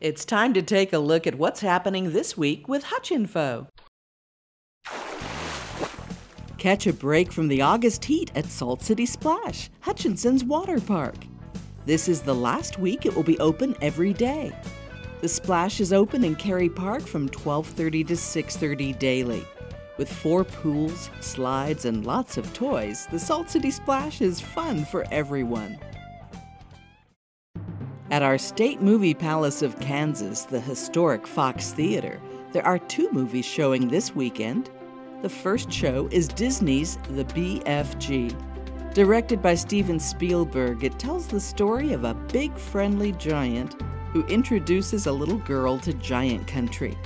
It's time to take a look at what's happening this week with Hutch Info. Catch a break from the August heat at Salt City Splash, Hutchinson's water park. This is the last week it will be open every day. The splash is open in Carey Park from 12:30 to 6:30 daily. With four pools, slides, and lots of toys, the Salt City Splash is fun for everyone. At our State Movie Palace of Kansas, the historic Fox Theater, there are two movies showing this weekend. The first show is Disney's The BFG. Directed by Steven Spielberg, it tells the story of a big friendly giant who introduces a little girl to giant country.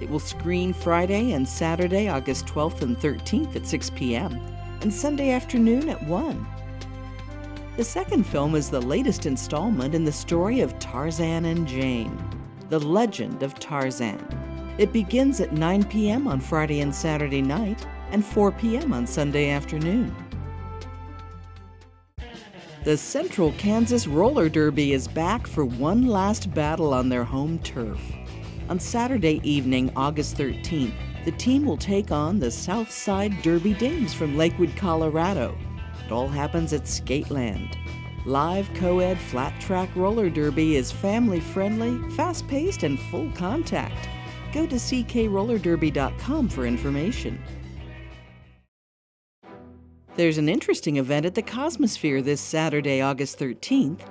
It will screen Friday and Saturday, August 12th and 13th at 6 p.m., and Sunday afternoon at 1. The second film is the latest installment in the story of Tarzan and Jane, The Legend of Tarzan. It begins at 9 p.m. on Friday and Saturday night and 4 p.m. on Sunday afternoon. The Central Kansas Roller Derby is back for one last battle on their home turf. On Saturday evening, August 13th, the team will take on the Southside Derby Dames from Lakewood, Colorado. All happens at Skateland. Live co ed flat track roller derby is family friendly, fast paced, and full contact. Go to ckrollerderby.com for information. There's an interesting event at the Cosmosphere this Saturday, August 13th.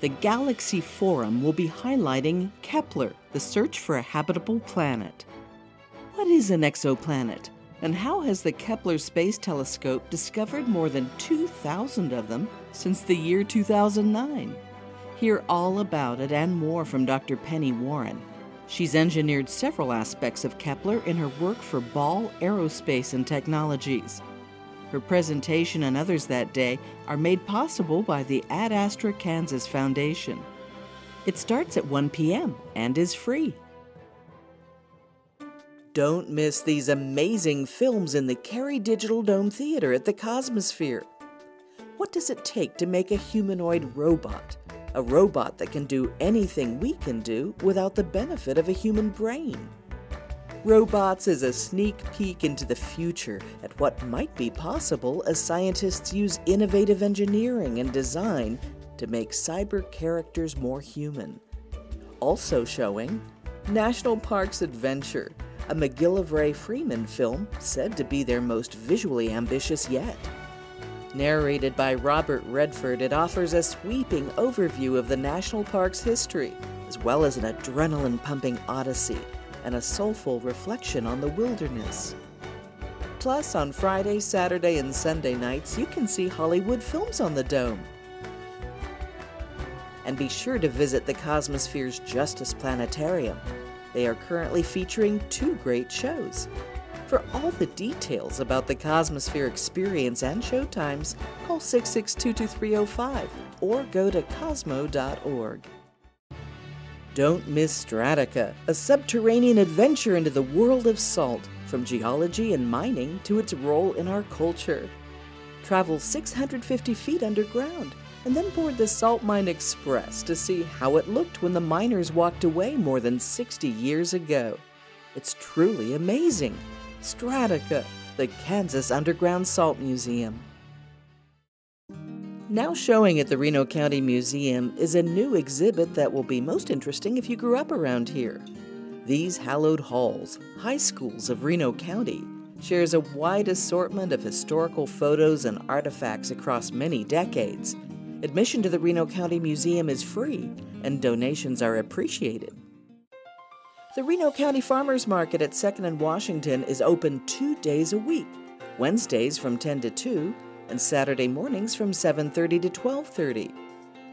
The Galaxy Forum will be highlighting Kepler, the search for a habitable planet. What is an exoplanet? And how has the Kepler Space Telescope discovered more than 2,000 of them since the year 2009? Hear all about it and more from Dr. Penny Warren. She's engineered several aspects of Kepler in her work for Ball Aerospace and Technologies. Her presentation and others that day are made possible by the Ad Astra Kansas Foundation. It starts at 1 p.m. and is free. Don't miss these amazing films in the Carey Digital Dome Theater at the Cosmosphere. What does it take to make a humanoid robot? A robot that can do anything we can do without the benefit of a human brain. Robots is a sneak peek into the future at what might be possible as scientists use innovative engineering and design to make cyber characters more human. Also showing National Parks Adventure, a MacGillivray Freeman film said to be their most visually ambitious yet. Narrated by Robert Redford, it offers a sweeping overview of the national park's history, as well as an adrenaline pumping odyssey and a soulful reflection on the wilderness. Plus, on Friday, Saturday, and Sunday nights, you can see Hollywood films on the Dome. And be sure to visit the Cosmosphere's Justice Planetarium. They are currently featuring two great shows. For all the details about the Cosmosphere experience and showtimes, call 662 2305 or go to cosmo.org. Don't miss Strataca, a subterranean adventure into the world of salt, from geology and mining to its role in our culture. Travel 650 feet underground and then board the Salt Mine Express to see how it looked when the miners walked away more than 60 years ago. It's truly amazing. Strataca, the Kansas Underground Salt Museum. Now showing at the Reno County Museum is a new exhibit that will be most interesting if you grew up around here. These hallowed halls, high schools of Reno County, shares a wide assortment of historical photos and artifacts across many decades. Admission to the Reno County Museum is free, and donations are appreciated. The Reno County Farmers Market at 2nd and Washington is open two days a week, Wednesdays from 10 to 2 and Saturday mornings from 7:30 to 12:30.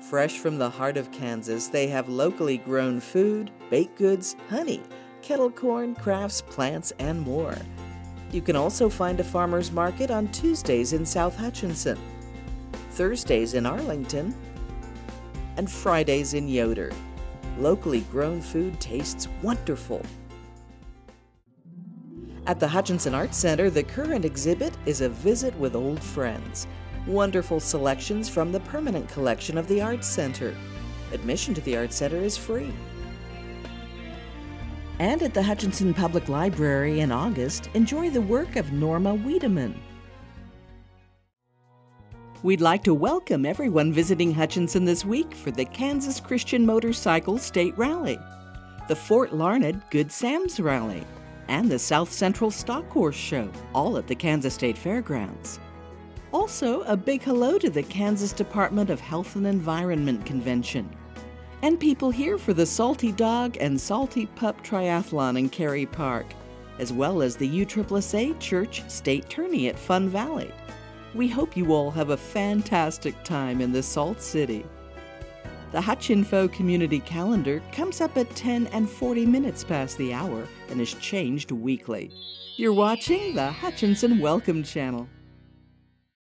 Fresh from the heart of Kansas, they have locally grown food, baked goods, honey, kettle corn, crafts, plants, and more. You can also find a farmer's market on Tuesdays in South Hutchinson, Thursdays in Arlington, and Fridays in Yoder. Locally grown food tastes wonderful. At the Hutchinson Art Center, the current exhibit is a visit with old friends. Wonderful selections from the permanent collection of the Art Center. Admission to the Art Center is free. And at the Hutchinson Public Library in August, enjoy the work of Norma Wiedemann. We'd like to welcome everyone visiting Hutchinson this week for the Kansas Christian Motorcycle State Rally, the Fort Larned Good Sam's Rally, and the South Central Stock Horse Show, all at the Kansas State Fairgrounds. Also, a big hello to the Kansas Department of Health and Environment Convention. And people here for the Salty Dog and Salty Pup Triathlon in Carey Park, as well as the USSSA Church State Tourney at Fun Valley. We hope you all have a fantastic time in the Salt City. The Hutchinfo Community Calendar comes up at 10 and 40 minutes past the hour and is changed weekly. You're watching the Hutchinson Welcome Channel.